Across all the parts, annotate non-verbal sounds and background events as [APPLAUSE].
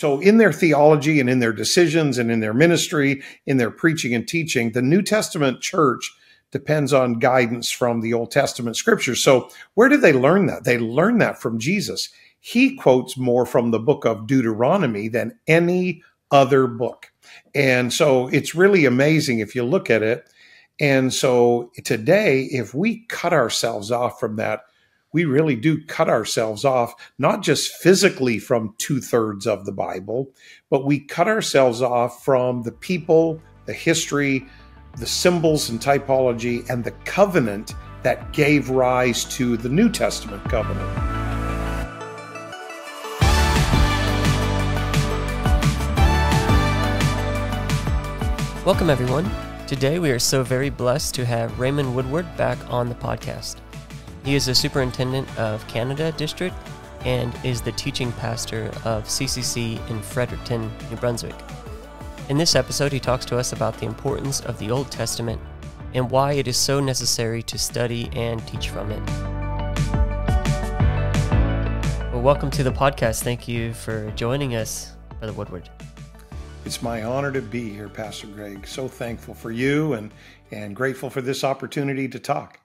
so in their theology and in their decisions and in their ministry, in their preaching and teaching, the New Testament church depends on guidance from the Old Testament scriptures. So where did they learn that? They learned that from Jesus. He quotes more from the book of Deuteronomy than any other book. And so it's really amazing if you look at it. And so today, if we cut ourselves off from that, we really do cut ourselves off, not just physically from two thirds of the Bible, but we cut ourselves off from the people, the history, the symbols and typology, and the covenant that gave rise to the New Testament covenant. Welcome, everyone. Today, we are so very blessed to have Raymond Woodward back on the podcast. He is the superintendent of Canada District and is the teaching pastor of CCC in Fredericton, New Brunswick. In this episode, he talks to us about the importance of the Old Testament and why it is so necessary to study and teach from it. Well, welcome to the podcast. Thank you for joining us, Brother Woodward. It's my honor to be here, Pastor Greg. So thankful for you and, and grateful for this opportunity to talk.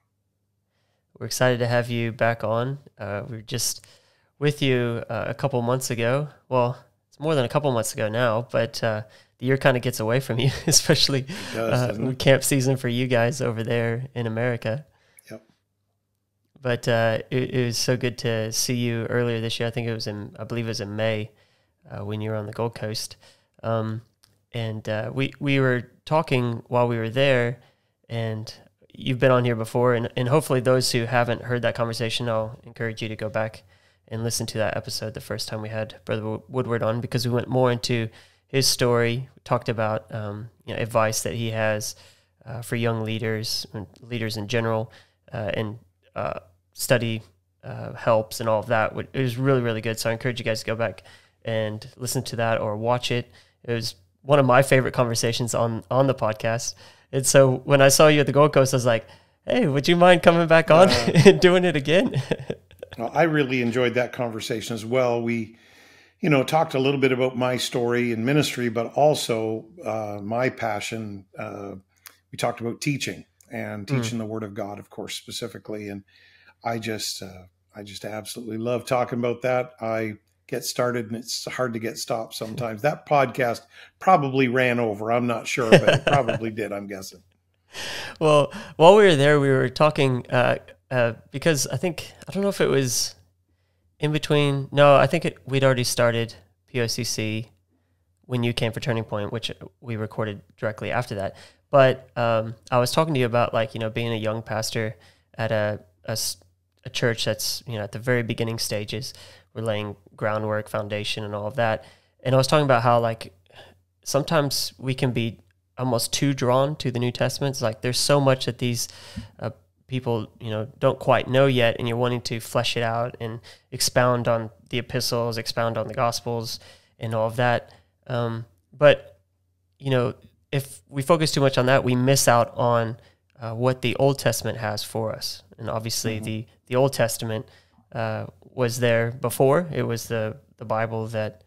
We're excited to have you back on. Uh, we were just with you uh, a couple months ago. Well, it's more than a couple months ago now, but uh, the year kind of gets away from you, [LAUGHS] especially does, uh, camp season for you guys over there in America. Yep. But uh, it, it, was so good to see you earlier this year. I think it was in, I believe it was in May uh, when you were on the Gold Coast. Um, and we, we were talking while we were there, and you've been on here before, and, and hopefully those who haven't heard that conversation, I'll encourage you to go back and listen to that episode the first time we had Brother Woodward on because we went more into his story. We talked about um, you know, advice that he has uh, for young leaders and leaders in general, uh, and uh, study uh, helps and all of that. It was really really good. So I encourage you guys to go back and listen to that or watch it. It was one of my favorite conversations on on the podcast. And so when I saw you at the Gold Coast, I was like, hey, would you mind coming back on uh, [LAUGHS] and doing it again? [LAUGHS] well, I really enjoyed that conversation as well. We, you know, talked a little bit about my story and ministry, but also uh, my passion. Uh, we talked about teaching and hmm. teaching mm. the Word of God, of course, specifically. And I just, uh, I just absolutely love talking about that. I get started and it's hard to get stopped sometimes. That podcast probably ran over. I'm not sure, but it probably did, I'm guessing. [LAUGHS] Well, while we were there, we were talking uh, uh, because I think, I don't know if it was in between. No, I think it, we'd already started POCC when you came for Turning Point, which we recorded directly after that. But um, I was talking to you about like, you know, being a young pastor at a, a, a church that's, you know, at the very beginning stages we're laying groundwork, foundation, and all of that. And I was talking about how like sometimes we can be almost too drawn to the New Testament. It's like there's so much that these uh, people you know don't quite know yet, and you're wanting to flesh it out and expound on the epistles, expound on the Gospels, and all of that. Um, but you know, if we focus too much on that, we miss out on uh, what the Old Testament has for us. And obviously, mm-hmm. the the Old Testament uh, was there before. It was the the Bible that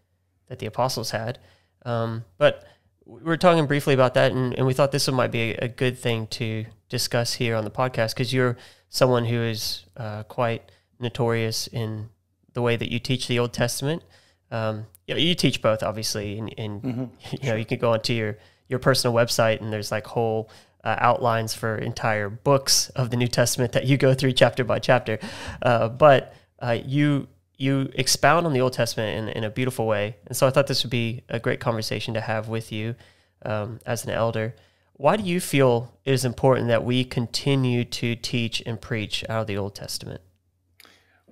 that the apostles had. Um, but we were talking briefly about that, and, and we thought this might be a, a good thing to discuss here on the podcast because you're someone who is uh, quite notorious in the way that you teach the Old Testament. Um, you, know, you teach both, obviously, and, and mm-hmm. [LAUGHS] you know you can go onto your your personal website and there's like whole uh, outlines for entire books of the New Testament that you go through chapter by chapter. Uh, but uh, you you expound on the Old Testament in, in a beautiful way. And so I thought this would be a great conversation to have with you um, as an elder. Why do you feel it is important that we continue to teach and preach out of the Old Testament?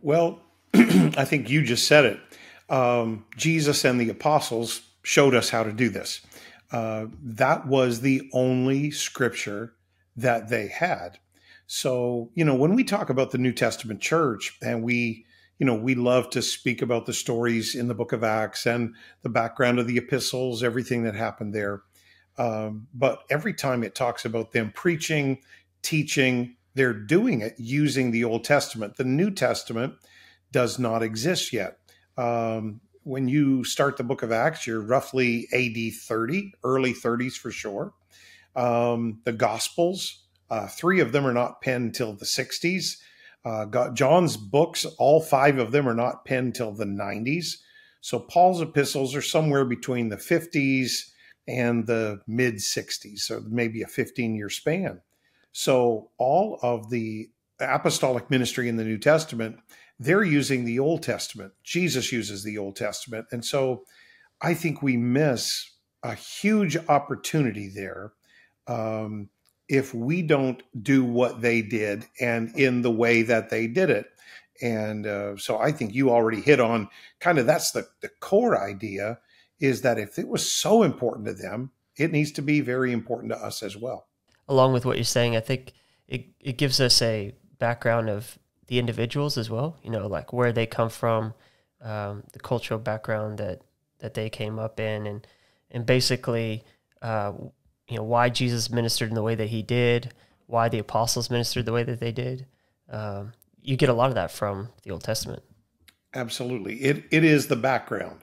Well, [CLEARS THROAT] I think you just said it. Um, Jesus and the apostles showed us how to do this. Uh, that was the only scripture that they had. So, you know, when we talk about the New Testament church and we, you know, we love to speak about the stories in the book of Acts and the background of the epistles, everything that happened there. Um, but every time it talks about them preaching, teaching, they're doing it using the Old Testament. The New Testament does not exist yet. Um, when you start the book of Acts, you're roughly AD 30, early 30s for sure. Um, the Gospels, uh, three of them are not penned till the 60s. Uh, John's books, all five of them are not penned till the 90s. So Paul's epistles are somewhere between the 50s and the mid 60s, so maybe a 15 year span. So all of the apostolic ministry in the New Testament, they're using the Old Testament. Jesus uses the Old Testament. And so I think we miss a huge opportunity there um, if we don't do what they did and in the way that they did it. And uh, so I think you already hit on kind of that's the, the core idea is that if it was so important to them, it needs to be very important to us as well. Along with what you're saying, I think it, it gives us a background of the individuals as well, you know, like where they come from, um, the cultural background that, that they came up in, and, and basically, uh, you know, why Jesus ministered in the way that he did, why the apostles ministered the way that they did. Um, you get a lot of that from the Old Testament. Absolutely. It, it is the background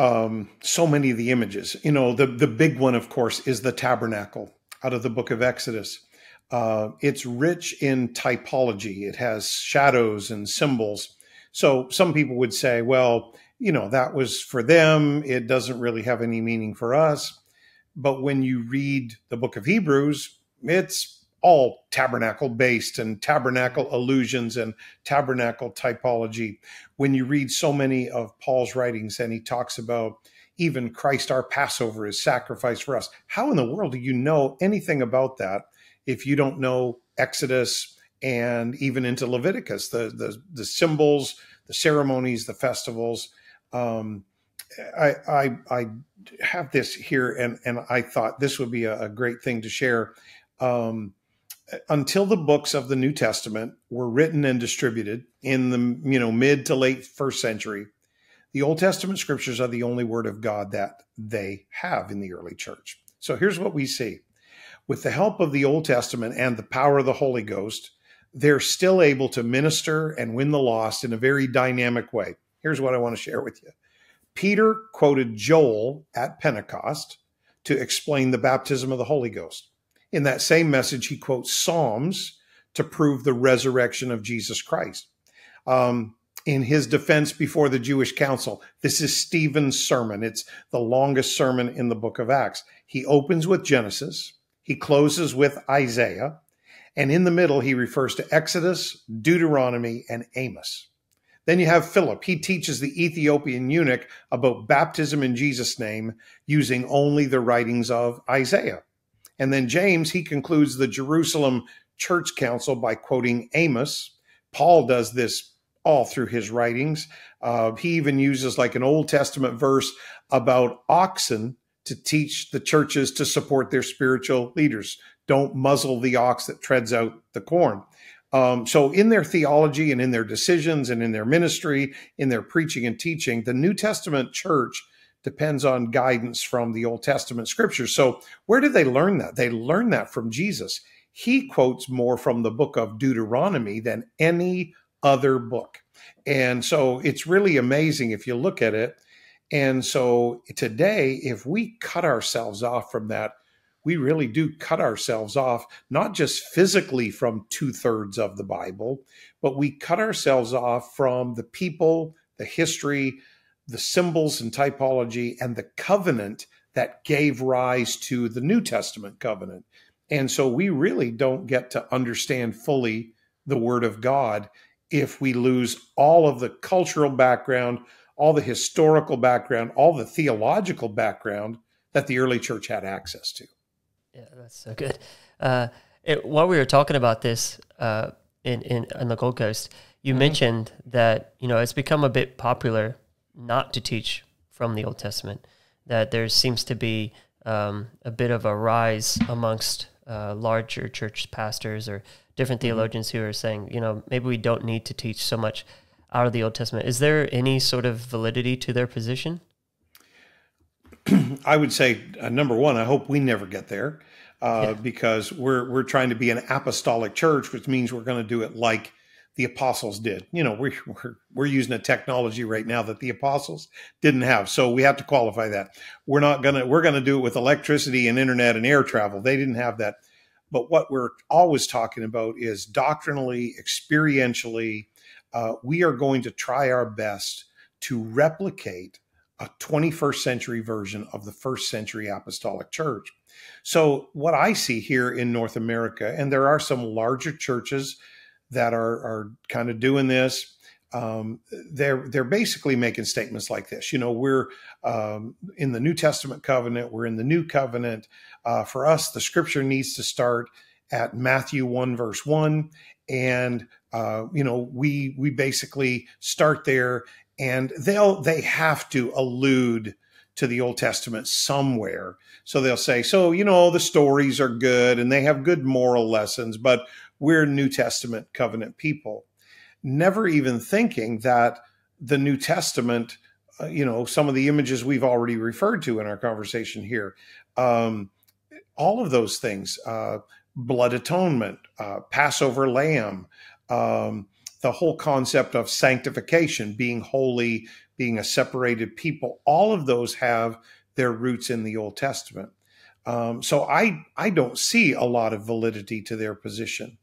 um, so many of the images. You know, the the big one, of course, is the tabernacle out of the book of Exodus. Uh, it's rich in typology. It has shadows and symbols. So some people would say, well, you know, that was for them. It doesn't really have any meaning for us. But when you read the book of Hebrews, it's all tabernacle based and tabernacle allusions and tabernacle typology. When you read so many of Paul's writings and he talks about even Christ our Passover is sacrificed for us, how in the world do you know anything about that if you don't know Exodus and even into Leviticus, the the, the symbols, the ceremonies, the festivals? Um, I, I, I have this here, and and I thought this would be a, a great thing to share. Um, until the books of the New Testament were written and distributed in the you know mid to late first century, the Old Testament scriptures are the only word of God that they have in the early church. So here's what we see. With the help of the Old Testament and the power of the Holy Ghost, they're still able to minister and win the lost in a very dynamic way. Here's what I want to share with you. Peter quoted Joel at Pentecost to explain the baptism of the Holy Ghost. In that same message, he quotes Psalms to prove the resurrection of Jesus Christ. Um, in his defense before the Jewish council, this is Stephen's sermon. It's the longest sermon in the book of Acts. He opens with Genesis, he closes with Isaiah, and in the middle, he refers to Exodus, Deuteronomy, and Amos. Then you have Philip. He teaches the Ethiopian eunuch about baptism in Jesus' name using only the writings of Isaiah. And then James, he concludes the Jerusalem Church Council by quoting Amos. Paul does this all through his writings. Uh, he even uses like an Old Testament verse about oxen to teach the churches to support their spiritual leaders. Don't muzzle the ox that treads out the corn. Um, so, in their theology and in their decisions and in their ministry, in their preaching and teaching, the New Testament church depends on guidance from the Old Testament scriptures. So, where did they learn that? They learned that from Jesus. He quotes more from the book of Deuteronomy than any other book. And so, it's really amazing if you look at it. And so, today, if we cut ourselves off from that, we really do cut ourselves off, not just physically from two thirds of the Bible, but we cut ourselves off from the people, the history, the symbols and typology and the covenant that gave rise to the New Testament covenant. And so we really don't get to understand fully the Word of God if we lose all of the cultural background, all the historical background, all the theological background that the early church had access to. Yeah, that's so good. Uh, it, while we were talking about this uh, in, in on the Gold Coast, you mm-hmm. mentioned that you know it's become a bit popular not to teach from the Old Testament. That there seems to be um, a bit of a rise amongst uh, larger church pastors or different mm-hmm. theologians who are saying, you know, maybe we don't need to teach so much out of the Old Testament. Is there any sort of validity to their position? [CLEARS THROAT] I would say uh, number one, I hope we never get there uh, yeah. because we're we're trying to be an apostolic church, which means we're going to do it like the apostles did. You know, [LAUGHS] we're, we're, we're using a technology right now that the apostles didn't have. So we have to qualify that. We're not going to, we're going to do it with electricity and internet and air travel. They didn't have that. But what we're always talking about is doctrinally, experientially, uh, we are going to try our best to replicate a 21st century version of the first century apostolic church. So, what I see here in North America, and there are some larger churches that are, are kind of doing this. Um, they're they're basically making statements like this. You know, we're um, in the New Testament covenant. We're in the New Covenant. Uh, for us, the Scripture needs to start at Matthew one verse one, and uh, you know we we basically start there, and they'll they have to allude to the Old Testament somewhere. So they'll say, so, you know, the stories are good and they have good moral lessons, but we're New Testament covenant people. Never even thinking that the New Testament, uh, you know, some of the images we've already referred to in our conversation here, um, all of those things, uh, blood atonement, uh, Passover lamb, um, the whole concept of sanctification, being holy, being a separated people, all of those have their roots in the Old Testament. Um, so I I don't see a lot of validity to their position.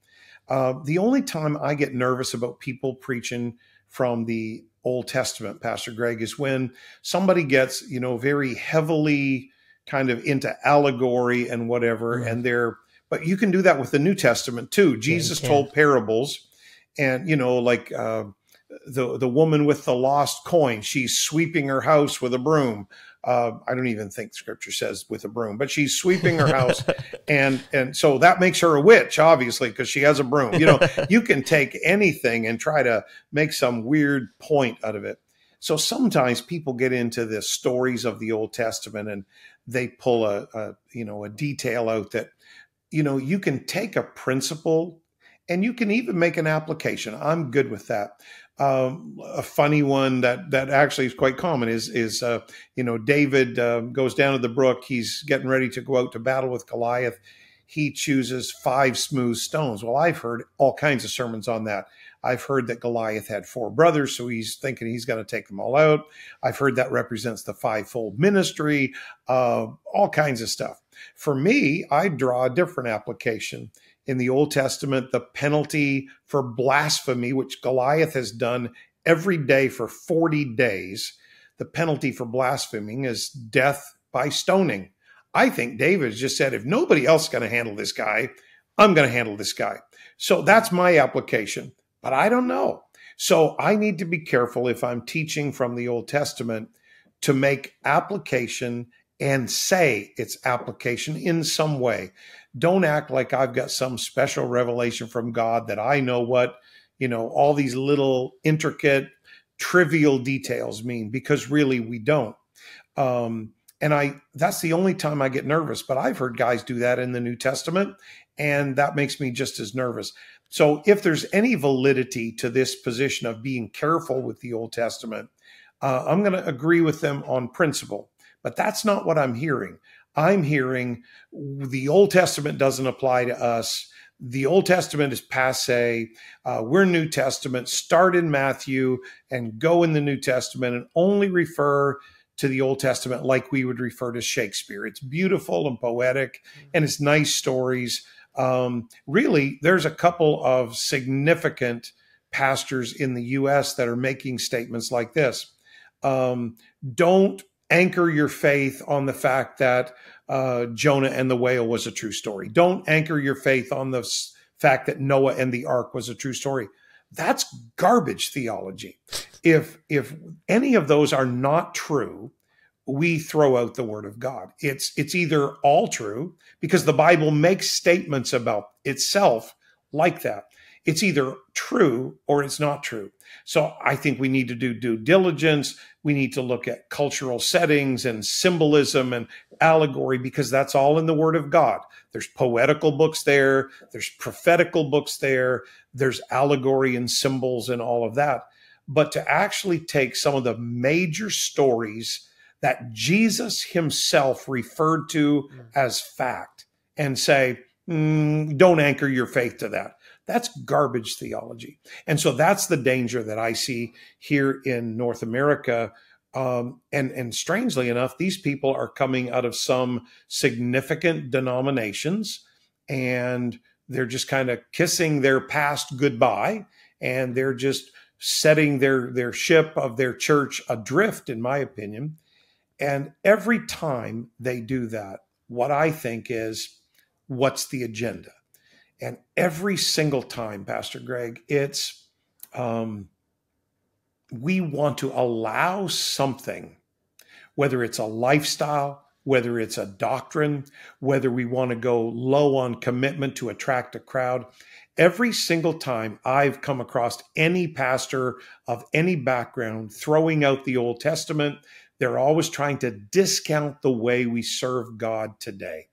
Uh, the only time I get nervous about people preaching from the Old Testament, Pastor Greg, is when somebody gets you know very heavily kind of into allegory and whatever, mm-hmm. and they're but you can do that with the New Testament too. Jesus yeah, told parables and you know like uh, the the woman with the lost coin she's sweeping her house with a broom. Uh, i don't even think scripture says with a broom but she's sweeping her house. [LAUGHS] And and so that makes her a witch obviously because she has a broom. You know [LAUGHS] you can take anything and try to make some weird point out of it. So sometimes people get into the stories of the old testament and they pull a, a you know a detail out that you know you can take a principle and you can even make an application. I'm good with that. Um, a funny one that that actually is quite common is is uh, you know David uh, goes down to the brook. He's getting ready to go out to battle with Goliath. He chooses five smooth stones. Well, I've heard all kinds of sermons on that. I've heard that Goliath had four brothers, so he's thinking he's going to take them all out. I've heard that represents the fivefold ministry, uh, all kinds of stuff. For me, I draw a different application in the Old Testament the penalty for blasphemy, which Goliath has done every day for 40 days. The penalty for blaspheming is death by stoning. I think David just said, if nobody else is going to handle this guy, I'm going to handle this guy. So that's my application, but I don't know. So I need to be careful if I'm teaching from the Old Testament to make application and say its application in some way. Don't act like I've got some special revelation from God that I know what, you know, all these little intricate, trivial details mean, because really we don't. Um, and I that's the only time I get nervous, but I've heard guys do that in the New Testament, and that makes me just as nervous. So if there's any validity to this position of being careful with the Old Testament, uh, I'm going to agree with them on principle. But that's not what I'm hearing. I'm hearing the Old Testament doesn't apply to us. The Old Testament is passe. Uh, we're New Testament. Start in Matthew and go in the New Testament and only refer to the Old Testament like we would refer to Shakespeare. It's beautiful and poetic and it's nice stories. Um, really, there's a couple of significant pastors in the US that are making statements like this. Um, don't anchor your faith on the fact that uh, Jonah and the whale was a true story. Don't anchor your faith on the fact that Noah and the ark was a true story. That's garbage theology. If if any of those are not true, we throw out the word of God. It's it's either all true because the Bible makes statements about itself like that. It's either true or it's not true. So I think we need to do due diligence. We need to look at cultural settings and symbolism and allegory because that's all in the Word of God. There's poetical books there, there's prophetical books there, there's allegory and symbols and all of that. But to actually take some of the major stories that Jesus himself referred to mm. as fact and say, mm, don't anchor your faith to that That's garbage theology. And so that's the danger that I see here in North America. Um, and, and strangely enough, these people are coming out of some significant denominations and they're just kind of kissing their past goodbye and they're just setting their their ship of their church adrift in my opinion and every time they do that what i think is what's the agenda and every single time pastor greg it's um, we want to allow something whether it's a lifestyle whether it's a doctrine, whether we want to go low on commitment to attract a crowd. Every single time I've come across any pastor of any background throwing out the Old Testament, they're always trying to discount the way we serve God today.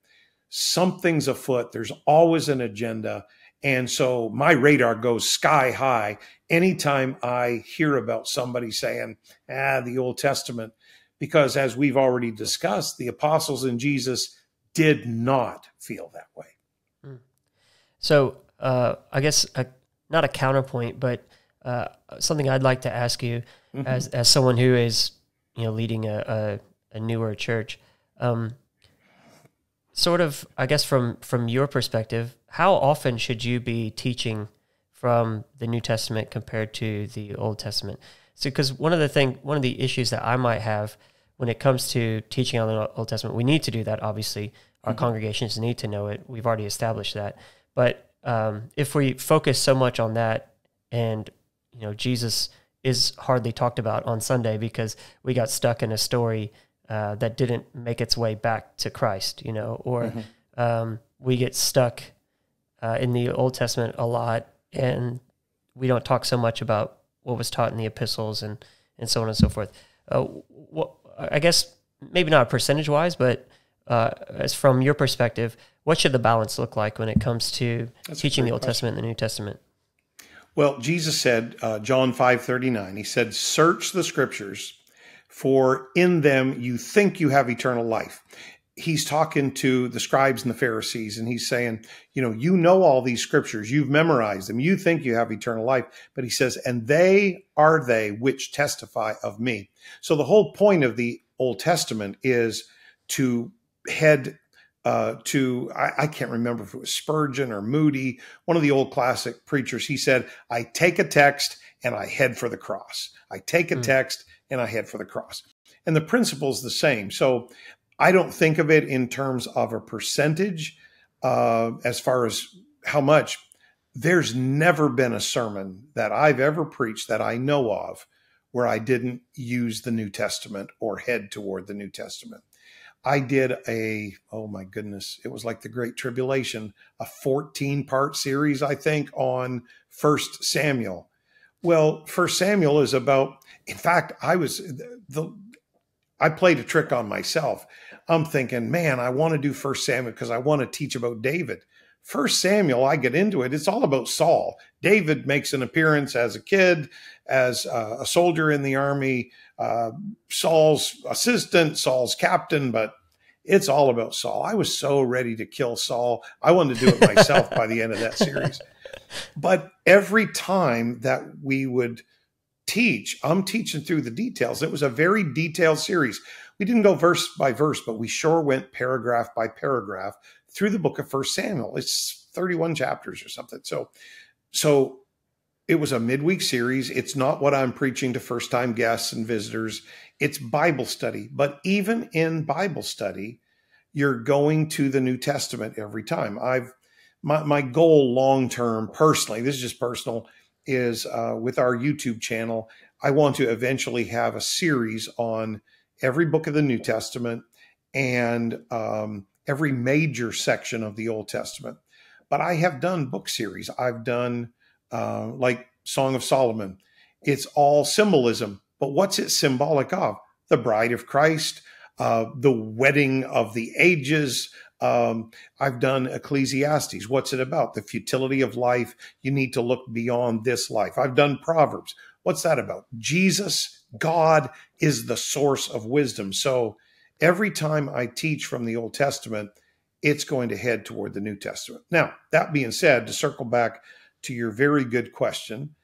Something's afoot, there's always an agenda. And so my radar goes sky high anytime I hear about somebody saying, ah, the Old Testament because as we've already discussed, the apostles and Jesus did not feel that way. Hmm. So, uh, I guess a, not a counterpoint, but uh, something I'd like to ask you mm-hmm. as as someone who is you know leading a a, a newer church. Um, sort of, I guess from from your perspective, how often should you be teaching from the New Testament compared to the Old Testament? So, because one of the thing, one of the issues that I might have when it comes to teaching on the Old Testament, we need to do that. Obviously, our mm-hmm. congregations need to know it. We've already established that. But um, if we focus so much on that, and you know, Jesus is hardly talked about on Sunday because we got stuck in a story uh, that didn't make its way back to Christ, you know, or mm-hmm. um, we get stuck uh, in the Old Testament a lot, and we don't talk so much about what was taught in the epistles and and so on and so forth. Uh, what I guess maybe not percentage wise, but uh, as from your perspective, what should the balance look like when it comes to That's teaching the Old question. Testament and the New Testament? Well, Jesus said, uh, John five thirty nine. He said, "Search the Scriptures, for in them you think you have eternal life." he's talking to the scribes and the Pharisees, and he's saying, you know, you know all these scriptures, you've memorized them, you think you have eternal life. But he says, and they are they which testify of me. So the whole point of the Old Testament is to head uh, to, I, I can't remember if it was Spurgeon or Moody, one of the old classic preachers. He said, I take a text and I head for the cross. I take a mm. text and I head for the cross. And the principle is the same. So I don't think of it in terms of a percentage uh, as far as how much. There's never been a sermon that I've ever preached that I know of where I didn't use the New Testament or head toward the New Testament. I did a, oh my goodness, it was like the Great Tribulation, a 14 part series, I think, on First Samuel. Well, First Samuel is about, in fact, I was, the, I played a trick on myself. I'm thinking, man, I want to do First Samuel because I want to teach about David. First Samuel, I get into it. It's all about Saul. David makes an appearance as a kid, as a soldier in the army, uh, Saul's assistant, Saul's captain, but it's all about Saul. I was so ready to kill Saul. I wanted to do it myself by the end of that series. [LAUGHS] But every time that we would teach, I'm teaching through the details. It was a very detailed series we didn't go verse by verse, but we sure went paragraph by paragraph through the book of First Samuel. It's 31 chapters or something. So, so it was a midweek series. It's not what I'm preaching to first time guests and visitors. It's Bible study. But even in Bible study, you're going to the New Testament every time. I've my, my goal long term personally, this is just personal, is uh, with our YouTube channel. I want to eventually have a series on every book of the New Testament and um, every major section of the Old Testament. But I have done book series. I've done uh, like Song of Solomon. It's all symbolism. But what's it symbolic of? The bride of Christ, uh, the wedding of the ages. Um, I've done Ecclesiastes. What's it about? The futility of life. You need to look beyond this life. I've done Proverbs. What's that about? Jesus God is the source of wisdom. So every time I teach from the Old Testament, it's going to head toward the New Testament. Now, that being said, to circle back to your very good question,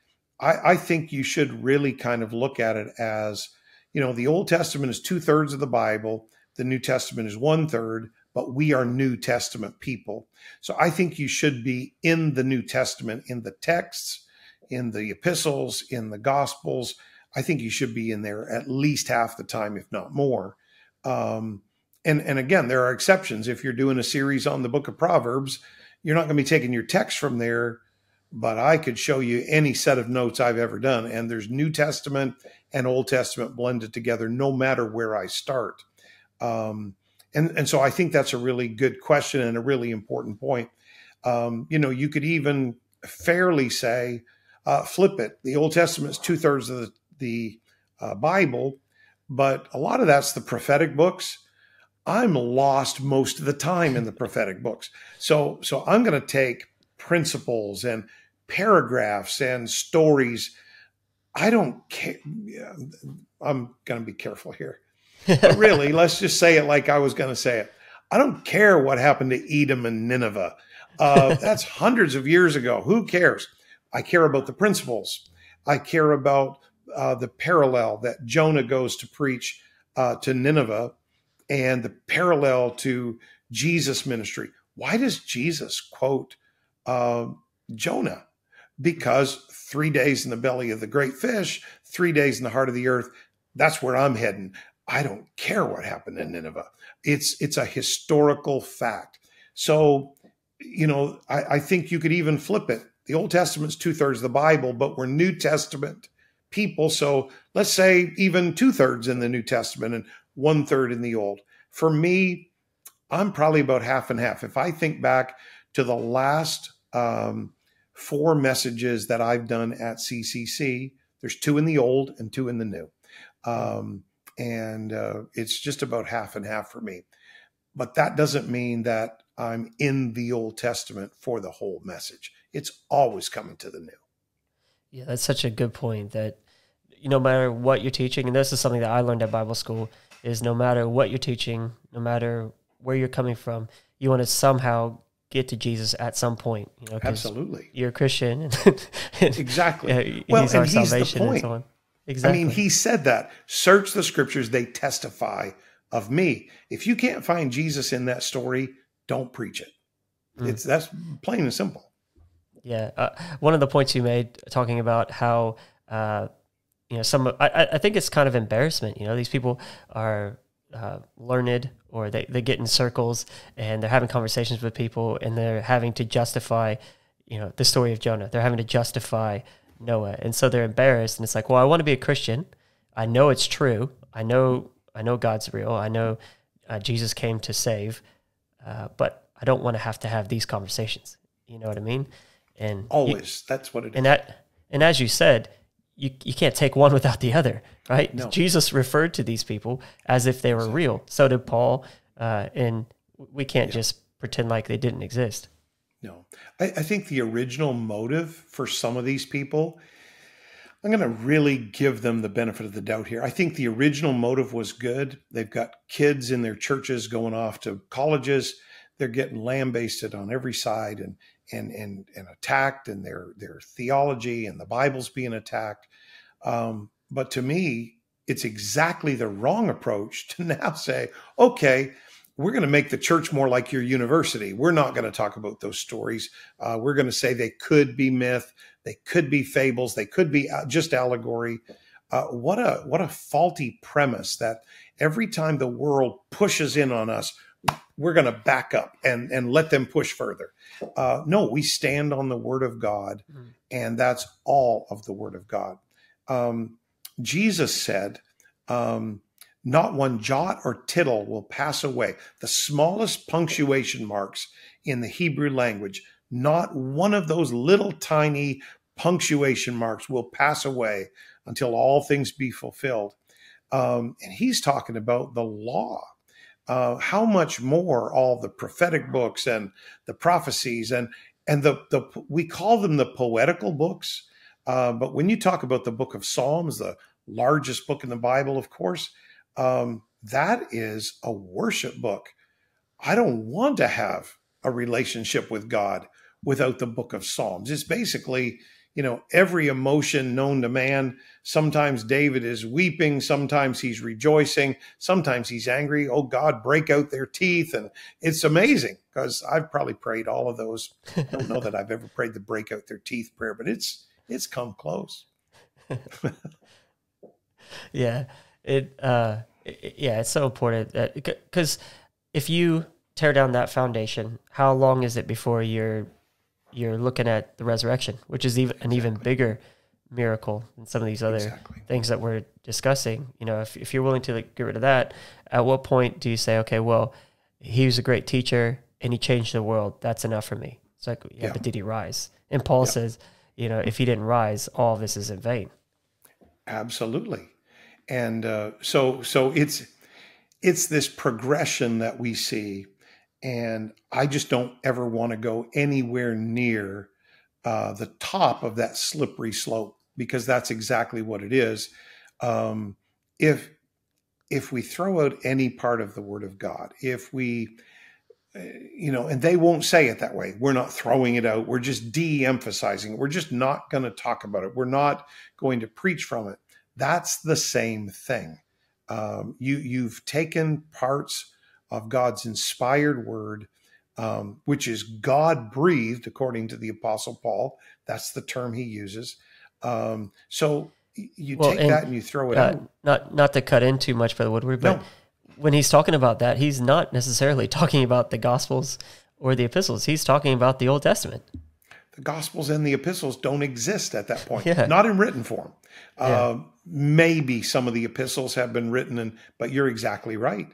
I, I think you should really kind of look at it as, you know, the Old Testament is two thirds of the Bible, the New Testament is one third, but we are New Testament people. So I think you should be in the New Testament, in the texts, in the epistles, in the gospels. I think you should be in there at least half the time, if not more. Um, and and again, there are exceptions. If you're doing a series on the Book of Proverbs, you're not going to be taking your text from there. But I could show you any set of notes I've ever done, and there's New Testament and Old Testament blended together, no matter where I start. Um, and and so I think that's a really good question and a really important point. Um, you know, you could even fairly say, uh, flip it. The Old Testament is two thirds of the, the uh, Bible, but a lot of that's the prophetic books. I'm lost most of the time in the prophetic books. So so I'm going to take principles and paragraphs and stories. I don't care. I'm going to be careful here but really, let's just say it like I was going to say it. I don't care what happened to Edom and Nineveh. Uh, [LAUGHS] that's hundreds of years ago. Who cares? I care about the principles. I care about uh, the parallel that Jonah goes to preach uh, to Nineveh and the parallel to Jesus' ministry. Why does Jesus quote uh, Jonah? Because three days in the belly of the great fish, three days in the heart of the earth, that's where I'm heading. I don't care what happened in Nineveh. It's it's a historical fact. So, you know, I, I think you could even flip it. The Old Testament's two thirds of the Bible, but we're New Testament people. So let's say even two thirds in the New Testament and one third in the Old. For me, I'm probably about half and half. If I think back to the last um, four messages that I've done at CCC, there's two in the Old and two in the New. Um, and uh, it's just about half and half for me. But that doesn't mean that I'm in the Old Testament for the whole message. It's always coming to the new. Yeah, that's such a good point. That you no matter what you're teaching, and this is something that I learned at Bible school, is no matter what you're teaching, no matter where you're coming from, you want to somehow get to Jesus at some point. You know, absolutely. You're a Christian, and, and [LAUGHS] exactly. Yeah, well, he's our he's salvation and so on. Exactly. I mean, he said that. Search the scriptures, they testify of me. If you can't find Jesus in that story, don't preach it. Mm. It's that's plain and simple. Yeah. Uh, one of the points you made talking about how, uh, you know, some, I, I think it's kind of embarrassment. You know, these people are uh, learned or they, they get in circles and they're having conversations with people and they're having to justify, you know, the story of Jonah. They're having to justify Noah. And so they're embarrassed and it's like, well, I want to be a Christian. I know it's true. I know I know God's real. I know uh, Jesus came to save. Uh, but I don't want to have to have these conversations. You know what I mean? And always you, that's what it and is. that and as you said, you you can't take one without the other, right? No. Jesus referred to these people as if they were exactly. real. So did Paul, uh, and we can't yeah. just pretend like they didn't exist. No, I, I think the original motive for some of these people, I'm going to really give them the benefit of the doubt here. I think the original motive was good. They've got kids in their churches going off to colleges. They're getting lambasted on every side and and and and attacked, and their their theology and the Bible's being attacked. Um, but to me, it's exactly the wrong approach [LAUGHS] to now say, okay, we're going to make the church more like your university. We're not going to talk about those stories. Uh, we're going to say they could be myth, they could be fables, they could be uh, just allegory. Uh, what a what a faulty premise that every time the world pushes in on us, we're going to back up and and let them push further. Uh, no, we stand on the Word of God, mm-hmm. and that's all of the Word of God. Um, Jesus said. Um, not one jot or tittle will pass away. The smallest punctuation marks in the Hebrew language, not one of those little tiny punctuation marks will pass away until all things be fulfilled. Um, and he's talking about the law. Uh, how much more all the prophetic books and the prophecies and and the the we call them the poetical books, uh, but when you talk about the book of Psalms, the largest book in the Bible, of course, um, that is a worship book. I don't want to have a relationship with God without the book of Psalms. It's basically, you know, every emotion known to man. Sometimes David is weeping, sometimes he's rejoicing, sometimes he's angry. Oh God, break out their teeth. And it's amazing because I've probably prayed all of those. I don't know that I've ever prayed the break out their teeth prayer, but it's it's come close. [LAUGHS] yeah. It uh it, yeah, it's so important that because if you tear down that foundation, how long is it before you're you're looking at the resurrection, which is even an even bigger miracle than some of these other exactly. things that we're discussing. You know, if if you're willing to like, get rid of that, at what point do you say, okay, well, he was a great teacher and he changed the world. That's enough for me. It's like, yeah, yeah. but did he rise? And Paul yeah. says, you know, if he didn't rise, all this is in vain. Absolutely, and uh, so so it's it's this progression that we see and I just don't ever want to go anywhere near uh, the top of that slippery slope because that's exactly what it is. Um, if if we throw out any part of the Word of God, if we uh, you know, and they won't say it that way. We're not throwing it out. We're just de-emphasizing it. We're just not going to talk about it. We're not going to preach from it. That's the same thing. Um, you you've taken parts of God's inspired word, um, which is God breathed, according to the Apostle Paul. That's the term he uses. Um, so you well, take and, that and you throw it uh, out. Not not to cut in too much, Brother Woodward, but no. when he's talking about that, he's not necessarily [LAUGHS] talking about the Gospels or the epistles. He's talking about the Old Testament. The Gospels and the epistles don't exist at that point, [LAUGHS] yeah. not in written form. Yeah. Uh, maybe some of the epistles have been written, and but you're exactly right.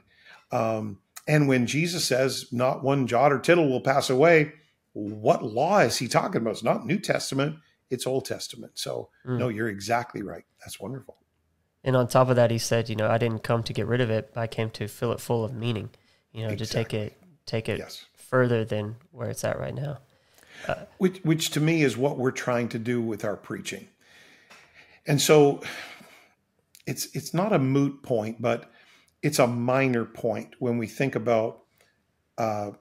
Um, and when Jesus says, not one jot or tittle will pass away, what law is he talking about? It's not New Testament, it's Old Testament. So, mm. no, you're exactly right. That's wonderful. And on top of that, he said, you know, I didn't come to get rid of it, I came to fill it full of meaning, you know, exactly. to take it, take it yes. further than where it's at right now. Uh, which, which to me is what we're trying to do with our preaching. And so it's, it's not a moot point, but it's a minor point when we think about uh,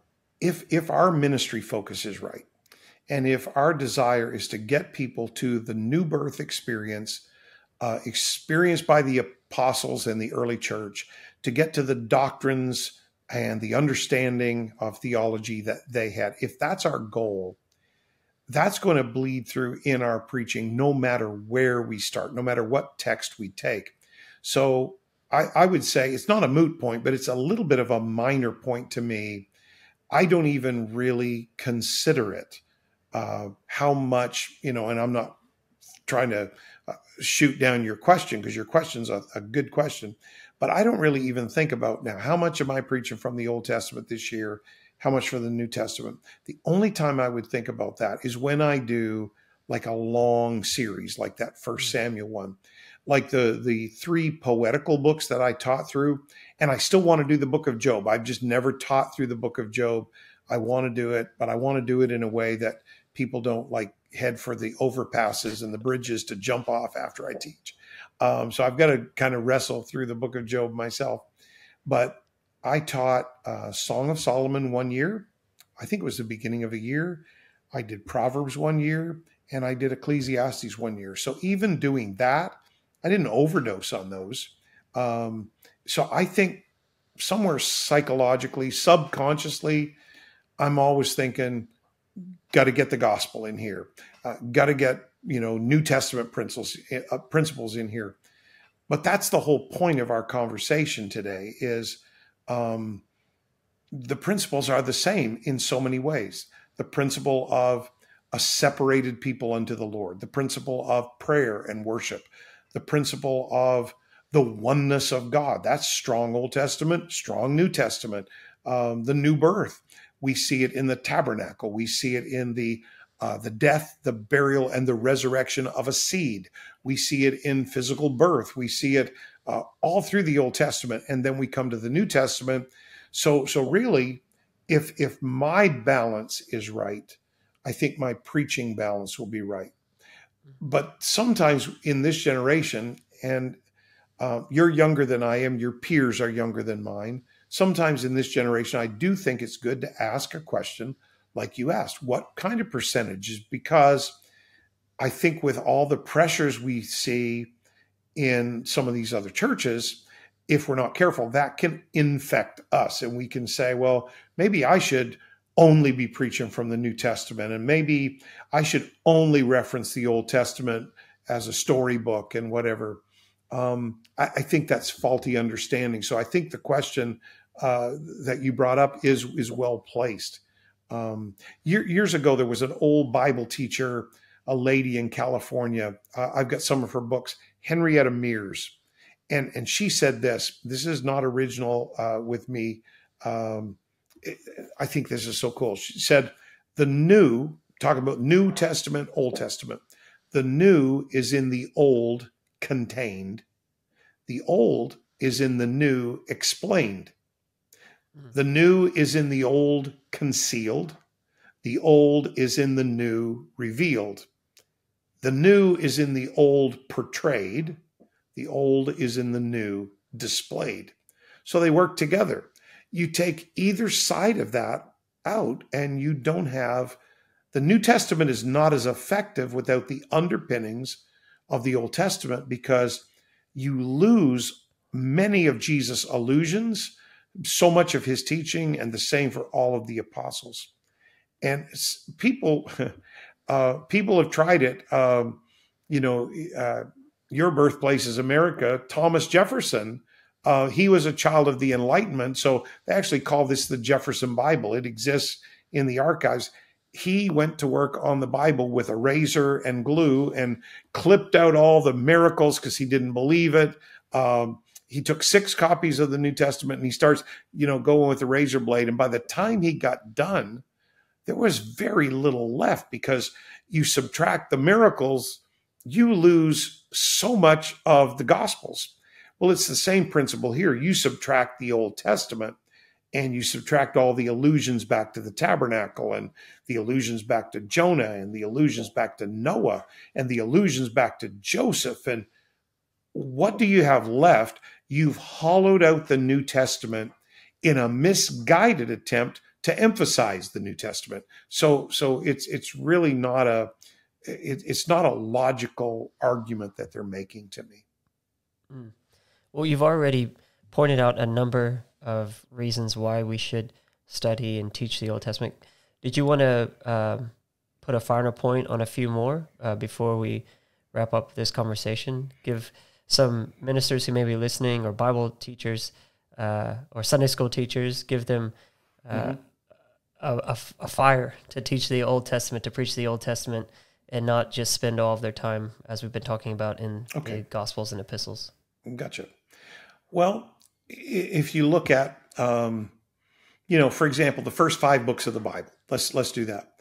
if if our ministry focus is right, and if our desire is to get people to the new birth experience, uh, experienced by the apostles and the early church, to get to the doctrines and the understanding of theology that they had, if that's our goal, that's going to bleed through in our preaching no matter where we start, no matter what text we take. So I, I would say it's not a moot point, but it's a little bit of a minor point to me. I don't even really consider it uh, how much, you know, and I'm not trying to uh, shoot down your question because your question's a, a good question, but I don't really even think about now how much am I preaching from the Old Testament this year? How much for the New Testament? The only time I would think about that is when I do like a long series like that First hmm. Samuel one like the the three poetical books that I taught through, and I still want to do the book of Job. I've just never taught through the book of Job. I want to do it, but I want to do it in a way that people don't like head for the overpasses and the bridges to jump off after I teach. Um, so I've got to kind of wrestle through the book of Job myself. But I taught uh, Song of Solomon one year. I think it was the beginning of a year. I did Proverbs one year, and I did Ecclesiastes one year. So even doing that I didn't overdose on those. Um, so I think somewhere psychologically, subconsciously, I'm always thinking, got to get the gospel in here, uh, got to get you know New Testament principles uh, principles in here. But that's the whole point of our conversation today. Is um, the principles are the same in so many ways. The principle of a separated people unto the Lord, the principle of prayer and worship, the principle of the oneness of God. That's strong Old Testament, strong New Testament. Um, the new birth, we see it in the tabernacle. We see it in the uh, the death, the burial, and the resurrection of a seed. We see it in physical birth. We see it uh, all through the Old Testament, and then we come to the New Testament. So, so really, if if my balance is right, I think my preaching balance will be right but sometimes in this generation, and uh, you're younger than I am, your peers are younger than mine. Sometimes in this generation, I do think it's good to ask a question like you asked, what kind of percentages? Because I think with all the pressures we see in some of these other churches, if we're not careful, that can infect us. And we can say, well, maybe I should only be preaching from the New Testament, and maybe I should only reference the Old Testament as a storybook and whatever. Um, I, I, think that's faulty understanding. So I think the question uh, that you brought up is is well placed. Um, year, years ago, there was an old Bible teacher, a lady in California. Uh, I've got some of her books, Henrietta Mears, and and she said this. This is not original uh, with me. Um, it, I think this is so cool. She said, "The new, talking about New Testament, Old Testament, the new is in the old contained, the old is in the new explained." The new is in the old concealed. The old is in the new revealed. The new is in the old portrayed. The old is in the new displayed. So they work together. You take either side of that out, and you don't have the New Testament is not as effective without the underpinnings of the Old Testament because you lose many of Jesus' allusions so much of his teaching, and the same for all of the apostles. And people, [LAUGHS] uh, people have tried it. Um, you know, uh, your birthplace is America. Thomas Jefferson, uh, he was a child of the Enlightenment, so they actually call this the Jefferson Bible. It exists in the archives. He went to work on the Bible with a razor and glue and clipped out all the miracles because he didn't believe it. Um, he took six copies of the New Testament and he starts, you know, going with the razor blade. And by the time he got done, there was very little left because you subtract the miracles, you lose so much of the Gospels. Well, it's the same principle here. You subtract the Old Testament and you subtract all the allusions back to the tabernacle and the allusions back to Jonah and the allusions back to Noah and the allusions back to Joseph. And what do you have left? you've hollowed out the New Testament in a misguided attempt to emphasize the New Testament. So so it's it's really not a it, it's not a logical argument that they're making to me. Mm. Well, you've already pointed out a number of reasons why we should study and teach the Old Testament. Did you want to um, put a final point on a few more uh, before we wrap up this conversation? Give some ministers who may be listening or Bible teachers uh, or Sunday school teachers, give them uh, mm-hmm. A, a, a, fire to teach the Old Testament, to preach the Old Testament, and not just spend all of their time, as we've been talking about in okay. the Gospels and Epistles. Gotcha. Well, if you look at, um, you know, for example, the first five books of the Bible, let's let's do that.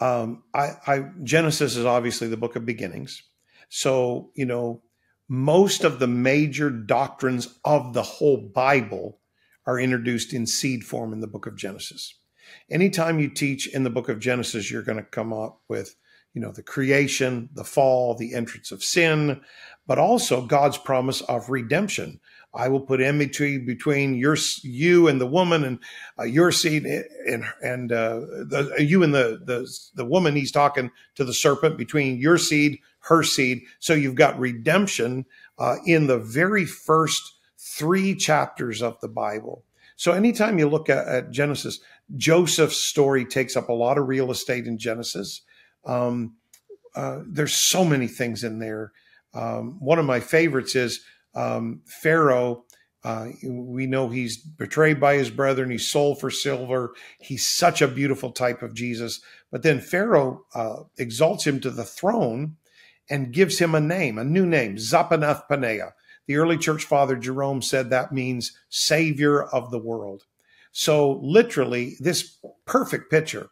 Um, I, I Genesis is obviously the book of beginnings. So, you know, most of the major doctrines of the whole Bible are introduced in seed form in the book of Genesis. Anytime you teach in the book of Genesis, you're going to come up with, you know, the creation, the fall, the entrance of sin, but also God's promise of redemption. I will put enmity between your you and the woman, and uh, your seed, and and uh, the, you and the the the woman. He's talking to the serpent between your seed, her seed. So you've got redemption uh, in the very first three chapters of the Bible. So anytime you look at, at, Genesis, Joseph's story takes up a lot of real estate in Genesis. Um, uh, there's so many things in there. Um, one of my favorites is um, Pharaoh. Uh, we know he's betrayed by his brethren. He's sold for silver. He's such a beautiful type of Jesus. But then Pharaoh uh, exalts him to the throne and gives him a name, a new name, Zaphenath Paneah. The early church father Jerome said that means savior of the world. So, literally, this perfect picture.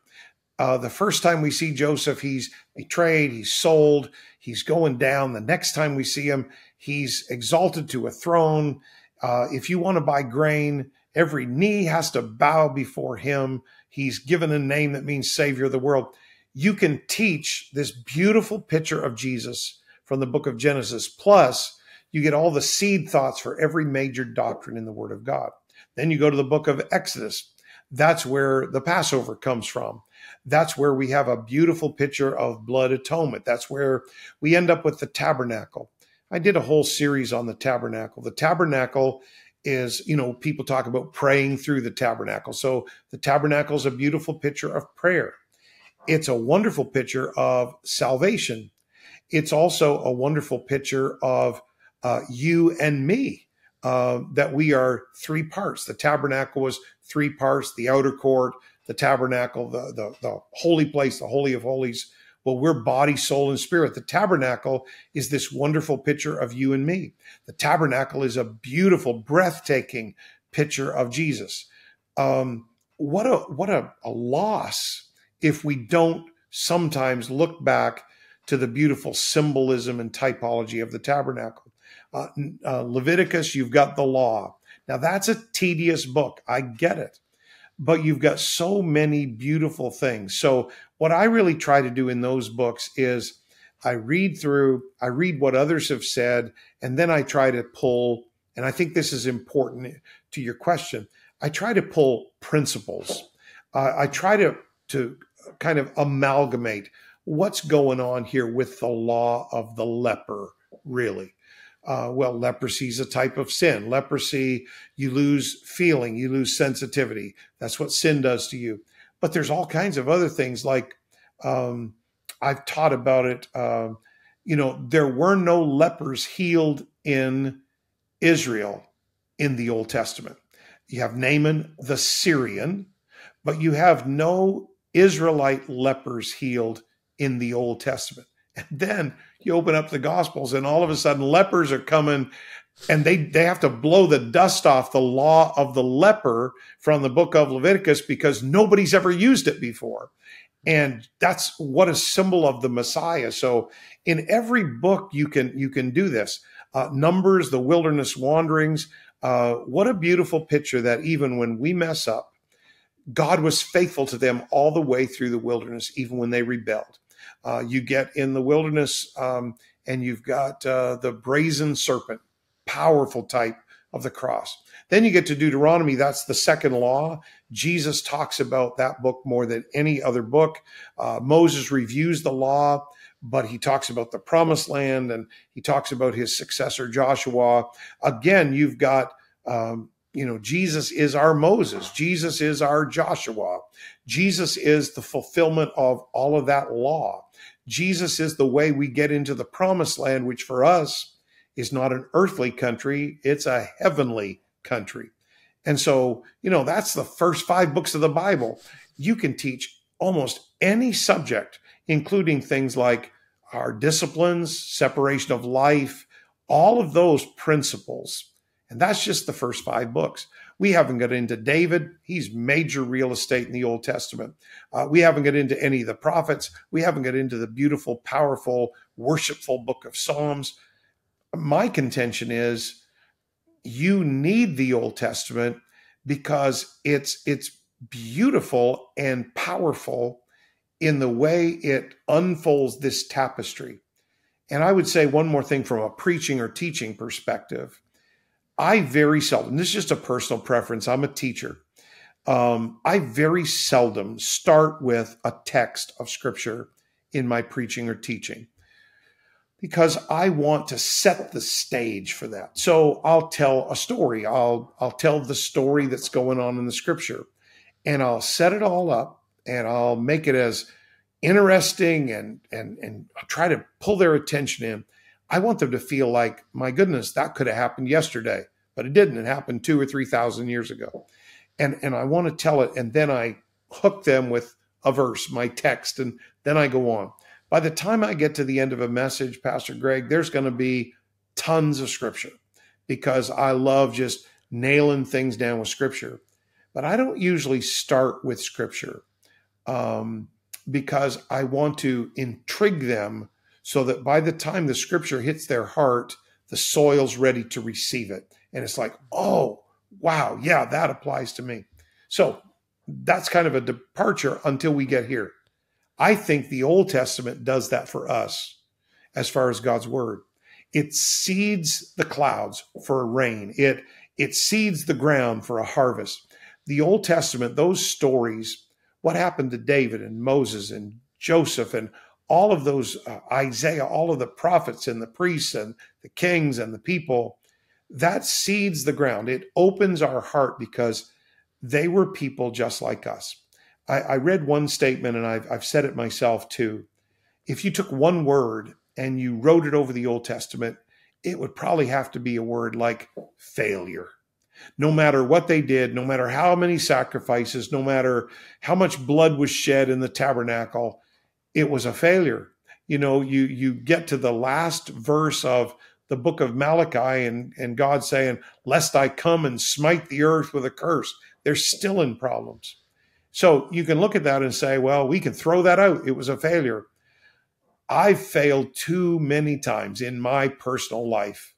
Uh, the first time we see Joseph, he's betrayed, he's sold, he's going down. The next time we see him, he's exalted to a throne. Uh, if you want to buy grain, every knee has to bow before him. He's given a name that means Savior of the world you can teach this beautiful picture of Jesus from the book of Genesis. Plus, you get all the seed thoughts for every major doctrine in the Word of God. Then you go to the book of Exodus. That's where the Passover comes from. That's where we have a beautiful picture of blood atonement. That's where we end up with the tabernacle. I did a whole series on the tabernacle. The tabernacle is, you know, people talk about praying through the tabernacle. So the tabernacle is a beautiful picture of prayer. It's a wonderful picture of salvation. It's also a wonderful picture of uh, you and me, uh, that we are three parts. The tabernacle was three parts the outer court, the tabernacle, the, the, the holy place, the Holy of Holies. Well, we're body, soul, and spirit. The tabernacle is this wonderful picture of you and me. The tabernacle is a beautiful, breathtaking picture of Jesus. Um, what a what a, a loss if we don't sometimes look back to the beautiful symbolism and typology of the tabernacle. Uh, uh, Leviticus, you've got the law. Now that's a tedious book. I get it but you've got so many beautiful things. So what I really try to do in those books is I read through, I read what others have said, and then I try to pull, and I think this is important to your question. I try to pull principles. Uh, I try to to kind of amalgamate what's going on here with the law of the leper, really uh, well, leprosy is a type of sin. Leprosy, you lose feeling, you lose sensitivity. That's what sin does to you. But there's all kinds of other things like um, I've taught about it. Um, you know, there were no lepers healed in Israel in the Old Testament. You have Naaman the Syrian, but you have no Israelite lepers healed in the Old Testament. And then you open up the gospels and all of a sudden lepers are coming and they they have to blow the dust off the law of the leper from the book of Leviticus because nobody's ever used it before. And that's what a symbol of the Messiah. So in every book you can you can do this. Uh, Numbers, the wilderness wanderings. Uh, what a beautiful picture that even when we mess up, God was faithful to them all the way through the wilderness, even when they rebelled. Uh, you get in the wilderness, um, and you've got uh, the brazen serpent, powerful type of the cross. Then you get to Deuteronomy, that's the second law. Jesus talks about that book more than any other book. Uh, Moses reviews the law, but he talks about the promised land and he talks about his successor, Joshua. Again, you've got um, you know, Jesus is our Moses. Jesus is our Joshua. Jesus is the fulfillment of all of that law. Jesus is the way we get into the promised land, which for us is not an earthly country, it's a heavenly country. And so, you know, that's the first five books of the Bible. You can teach almost any subject, including things like our disciplines, separation of life, all of those principles. And that's just the first five books. We haven't got into David. He's major real estate in the Old Testament. Uh, we haven't got into any of the prophets. We haven't got into the beautiful, powerful, worshipful book of Psalms. My contention is you need the Old Testament because it's it's beautiful and powerful in the way it unfolds this tapestry. And I would say one more thing from a preaching or teaching perspective. I very seldom, this is just a personal preference. I'm a teacher. Um, I very seldom start with a text of scripture in my preaching or teaching because I want to set the stage for that. So I'll tell a story. I'll I'll tell the story that's going on in the scripture and I'll set it all up and I'll make it as interesting and and and I'll try to pull their attention in. I want them to feel like, my goodness, that could have happened yesterday but it didn't. It happened two or three thousand years ago, and and I want to tell it, and then I hook them with a verse, my text, and then I go on. By the time I get to the end of a message, Pastor Greg, there's going to be tons of scripture because I love just nailing things down with scripture. But I don't usually start with scripture um, because I want to intrigue them so that by the time the scripture hits their heart, the soil's ready to receive it and it's like, oh, wow, yeah, that applies to me. So that's kind of a departure until we get here. I think the Old Testament does that for us as far as God's word. It seeds the clouds for a rain. It it seeds the ground for a harvest. the Old Testament, those stories, what happened to David and Moses and Joseph and all of those, uh, Isaiah, all of the prophets and the priests and the kings and the people, that seeds the ground. It opens our heart because they were people just like us. I, I read one statement and I've, I've said it myself too. If you took one word and you wrote it over the Old Testament, it would probably have to be a word like failure. No matter what they did, no matter how many sacrifices, no matter how much blood was shed in the tabernacle, it was a failure. You know, you you get to the last verse of the book of Malachi and, and God saying, Lest I come and smite the earth with a curse. They're still in problems. So you can look at that and say, well, we can throw that out. It was a failure. I've failed too many times in my personal life.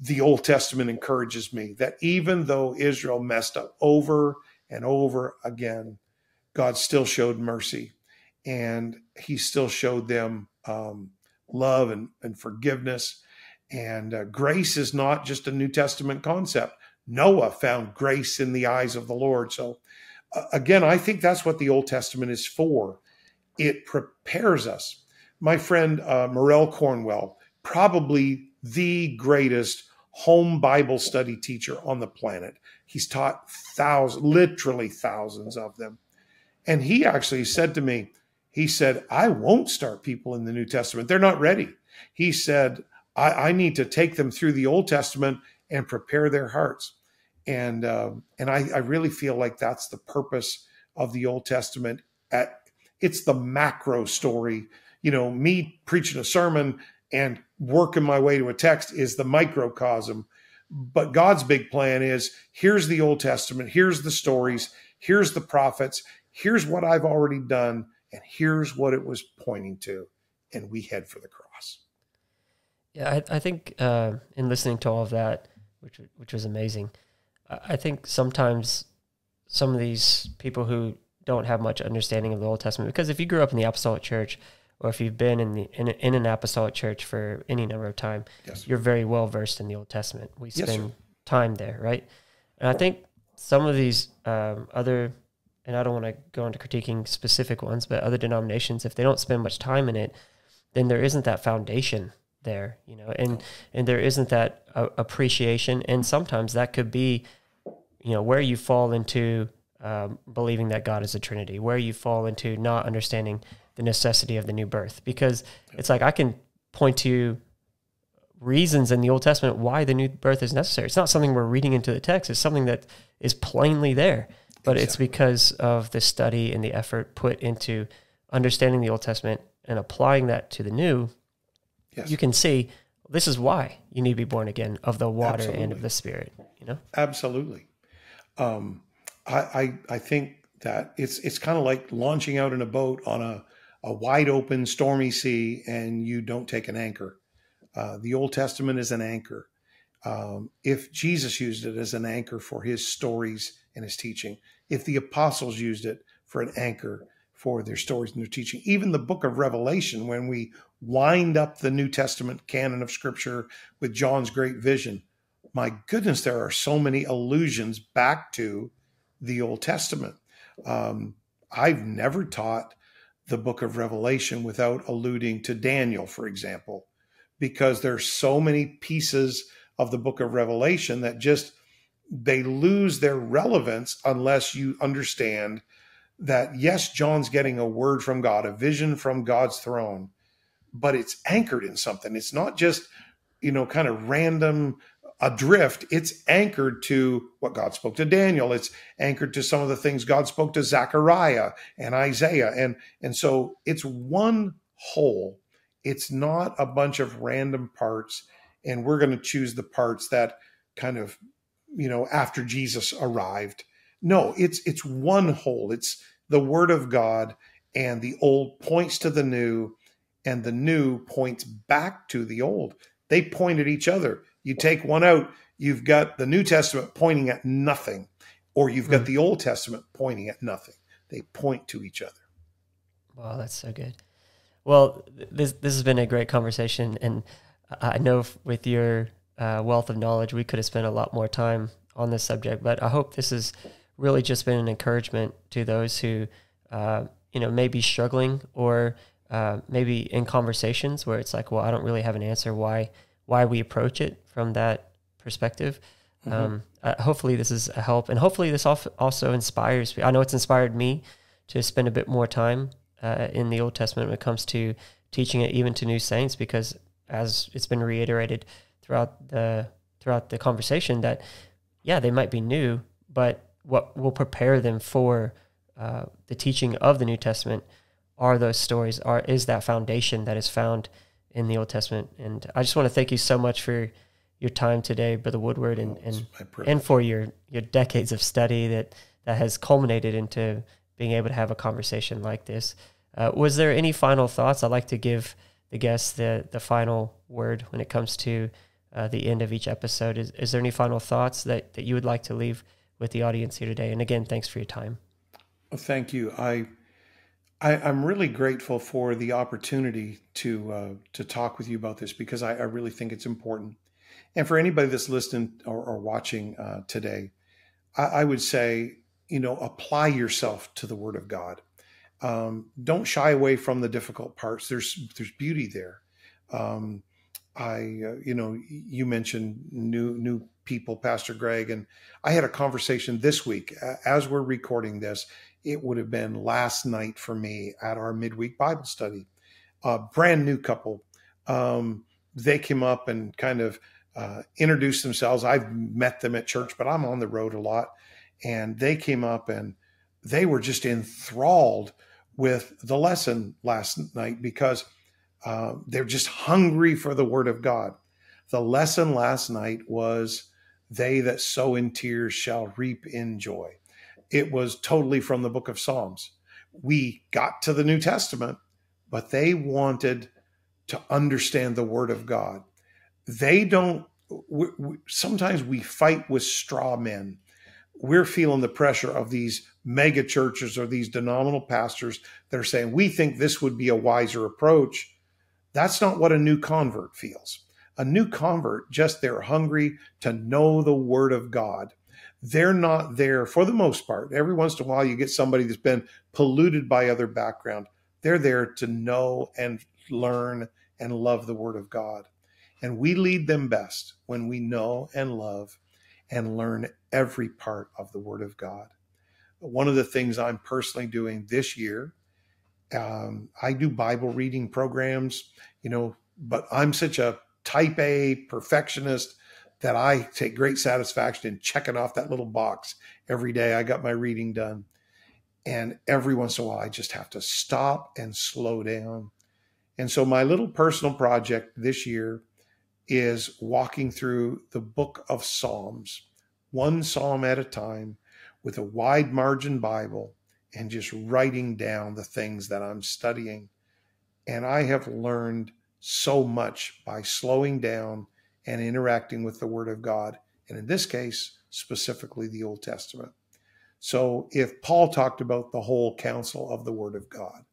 The Old Testament encourages me that even though Israel messed up over and over again, God still showed mercy and he still showed them um, love and, and, forgiveness. And uh, grace is not just a New Testament concept. Noah found grace in the eyes of the Lord. So, uh, again, I think that's what the Old Testament is for. It prepares us. My friend uh, Morel Cornwell, probably the greatest home Bible study teacher on the planet. He's taught thousands, literally thousands of them. And he actually said to me, he said, I won't start people in the New Testament. They're not ready. He said, I, I need to take them through the Old Testament and prepare their hearts. And uh, and I, I really feel like that's the purpose of the Old Testament. At it's the macro story. You know, me preaching a sermon and working my way to a text is the microcosm. But God's big plan is here's the Old Testament, here's the stories, here's the prophets, here's what I've already done and here's what it was pointing to, and we head for the cross. Yeah, I, I think uh, in listening to all of that, which which was amazing, I think sometimes some of these people who don't have much understanding of the Old Testament, because if you grew up in the Apostolic Church, or if you've been in the in, in an Apostolic Church for any number of time, yes. you're very well versed in the Old Testament. We spend yes, time there, right? And I think some of these um, other and I don't want to go into critiquing specific ones, but other denominations, if they don't spend much time in it, then there isn't that foundation there, you know, and and there isn't that uh, appreciation, and sometimes that could be, you know, where you fall into um, believing that God is a Trinity, where you fall into not understanding the necessity of the new birth, because it's like I can point to reasons in the Old Testament why the new birth is necessary. It's not something we're reading into the text; it's something that is plainly there but it's because of the study and the effort put into understanding the Old Testament and applying that to the New. Yes. You can see this is why you need to be born again of the water Absolutely. and of the Spirit. You know, absolutely. Um, I, I I think that it's it's kind of like launching out in a boat on a a wide open stormy sea and you don't take an anchor. Uh, the Old Testament is an anchor. Um, if Jesus used it as an anchor for his stories and his teaching, if the apostles used it for an anchor for their stories and their teaching. Even the book of Revelation, when we wind up the New Testament canon of Scripture with John's great vision, my goodness, there are so many allusions back to the Old Testament. Um, I've never taught the book of Revelation without alluding to Daniel, for example, because there's so many pieces of the book of Revelation that just they lose their relevance unless you understand that yes, John's getting a word from God, a vision from God's throne, but it's anchored in something. It's not just, you know, kind of random adrift. It's anchored to what God spoke to Daniel. It's anchored to some of the things God spoke to Zechariah and Isaiah. And, and so it's one whole. It's not a bunch of random parts. And we're going to choose the parts that kind of you know, after Jesus arrived. No, it's it's one whole. It's the word of God and the old points to the new and the new points back to the old. They point at each other. You take one out, you've got the New Testament pointing at nothing or you've got mm. the Old Testament pointing at nothing. They point to each other. Wow, that's so good. Well, this this has been a great conversation, and I know with your uh, wealth of knowledge, we could have spent a lot more time on this subject. But I hope this has really just been an encouragement to those who, uh, you know, may be struggling or uh, maybe in conversations where it's like, well, I don't really have an answer why why we approach it from that perspective. Mm-hmm. Um, uh, hopefully, this is a help, and hopefully, this also inspires. I know it's inspired me to spend a bit more time uh, in the Old Testament when it comes to teaching it even to new saints, because as it's been reiterated throughout the throughout the conversation, that yeah, they might be new, but what will prepare them for uh, the teaching of the New Testament are those stories, are is that foundation that is found in the Old Testament. And I just want to thank you so much for your time today, Brother Woodward, and and, and for your your decades of study that that has culminated into being able to have a conversation like this. Uh, was there any final thoughts? I'd like to give the guests the the final word when it comes to uh, the end of each episode. Is, is there any final thoughts that, that you would like to leave with the audience here today? And again, thanks for your time. Well, thank you. I, I am really grateful for the opportunity to uh, to talk with you about this because I, I, really think it's important. And for anybody that's listening or, or watching uh, today, I, I, would say, you know, apply yourself to the Word of God. Um, don't shy away from the difficult parts. There's there's beauty there. Um, I, uh, you know, you mentioned new new people, Pastor Greg, and I had a conversation this week as we're recording this. It would have been last night for me at our midweek Bible study. A brand new couple. Um, they came up and kind of uh, introduced themselves. I've met them at church, but I'm on the road a lot, and they came up and they were just enthralled with the lesson last night because uh, they're just hungry for the word of God. The lesson last night was they that sow in tears shall reap in joy. It was totally from the book of Psalms. We got to the New Testament, but they wanted to understand the word of God. They don't, we, we, sometimes we fight with straw men. We're feeling the pressure of these mega churches or these denominational pastors that are saying, we think this would be a wiser approach that's not what a new convert feels. A new convert, just they're hungry to know the word of God. They're not there for the most part. Every once in a while, you get somebody that's been polluted by other background. They're there to know and learn and love the word of God. And we lead them best when we know and love and learn every part of the word of God. One of the things I'm personally doing this year um, I do Bible reading programs, you know, but I'm such a type A perfectionist that I take great satisfaction in checking off that little box every day. I got my reading done. And every once in a while, I just have to stop and slow down. And so, my little personal project this year is walking through the book of Psalms, one psalm at a time, with a wide margin Bible and just writing down the things that I'm studying. And I have learned so much by slowing down and interacting with the Word of God. And in this case, specifically the Old Testament. So if Paul talked about the whole counsel of the Word of God,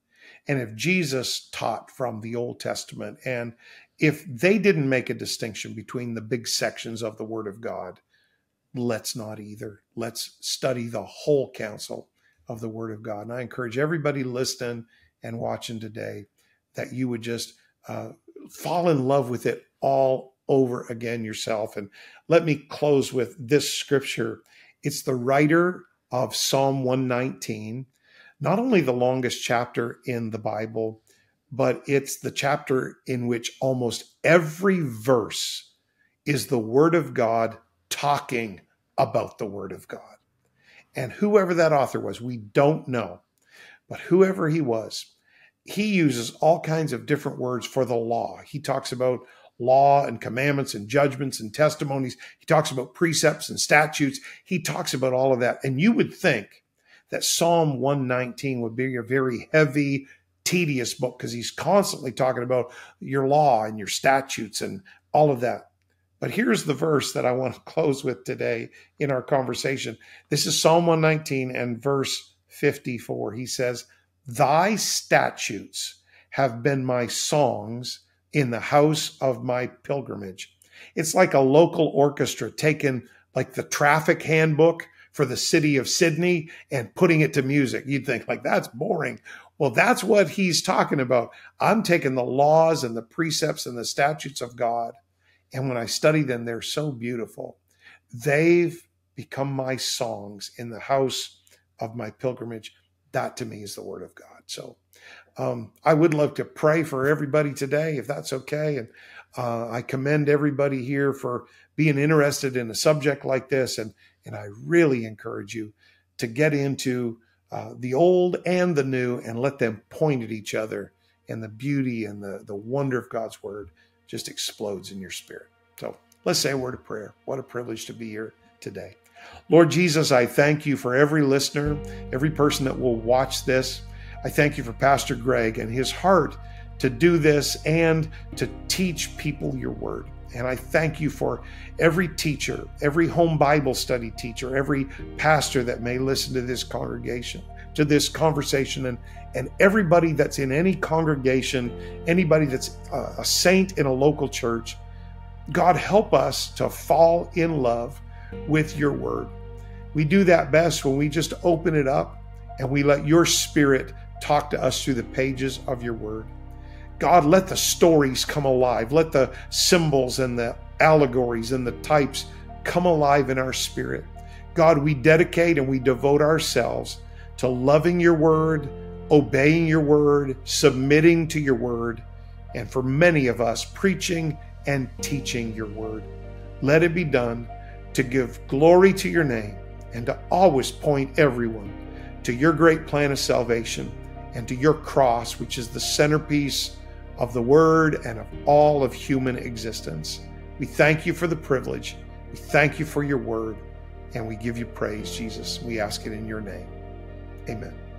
and if Jesus taught from the Old Testament, and if they didn't make a distinction between the big sections of the Word of God, let's not either. Let's study the whole counsel of the Word of God. And I encourage everybody listening and watching today that you would just uh, fall in love with it all over again yourself. And let me close with this scripture. It's the writer of Psalm 119, not only the longest chapter in the Bible, but it's the chapter in which almost every verse is the Word of God talking about the Word of God. And whoever that author was, we don't know. But whoever he was, he uses all kinds of different words for the law. He talks about law and commandments and judgments and testimonies. He talks about precepts and statutes. He talks about all of that. And you would think that Psalm 119 would be a very heavy, tedious book because he's constantly talking about your law and your statutes and all of that. But here's the verse that I want to close with today in our conversation. This is Psalm 119 and verse 54. He says, Thy statutes have been my songs in the house of my pilgrimage. It's like a local orchestra taking like the traffic handbook for the city of Sydney and putting it to music. You'd think like that's boring. Well, that's what he's talking about. I'm taking the laws and the precepts and the statutes of God. And when I study them, they're so beautiful. They've become my songs in the house of my pilgrimage. That to me is the word of God. So um, I would love to pray for everybody today, if that's okay. And uh, I commend everybody here for being interested in a subject like this. And, and I really encourage you to get into uh, the old and the new and let them point at each other. And the beauty and the, the wonder of God's word just explodes in your spirit. So let's say a word of prayer. What a privilege to be here today. Lord Jesus, I thank you for every listener, every person that will watch this. I thank you for Pastor Greg and his heart to do this and to teach people your word. And I thank you for every teacher, every home Bible study teacher, every pastor that may listen to this congregation, to this conversation, and, and everybody that's in any congregation, anybody that's a saint in a local church. God, help us to fall in love with your word. We do that best when we just open it up and we let your spirit talk to us through the pages of your word. God, let the stories come alive. Let the symbols and the allegories and the types come alive in our spirit. God, we dedicate and we devote ourselves to loving your word, obeying your word, submitting to your word, and for many of us, preaching and teaching your word. Let it be done to give glory to your name and to always point everyone to your great plan of salvation and to your cross, which is the centerpiece of the Word and of all of human existence. We thank you for the privilege. We thank you for your Word. And we give you praise, Jesus. We ask it in your name. Amen.